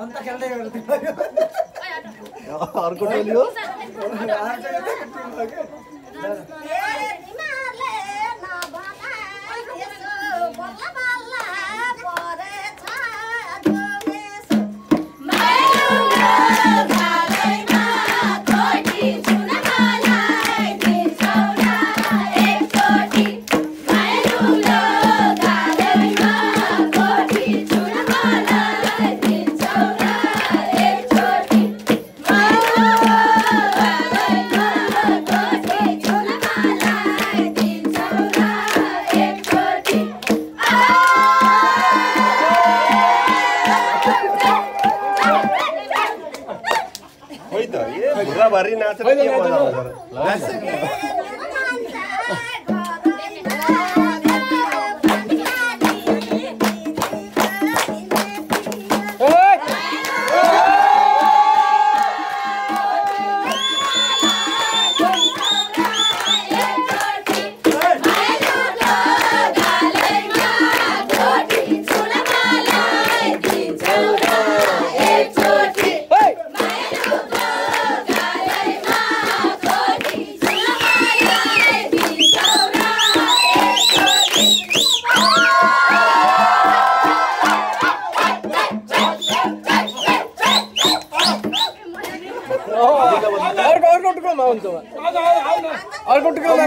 के आउँछ अर्को टोली हो marina, se te llevo la obra. अर्को अर्को टुक्रोमा हुन्छ अर्को टुक्रोमा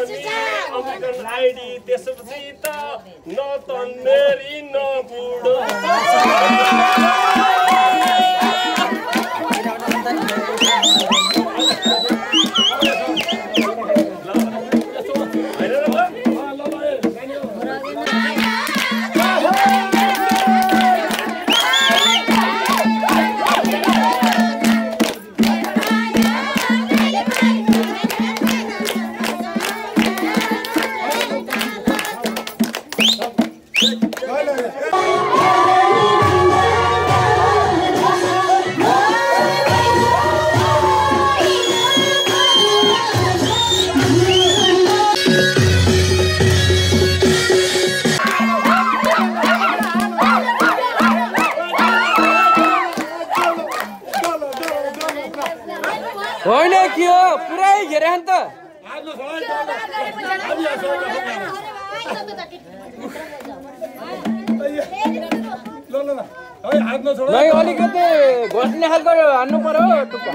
लाइडी त्यसपछि त न तन्नेरी न बुढो होइन के हो पुरै घेरे नि त अलिकति घोस्ने खालको हान्नु पर्यो टुप्पा।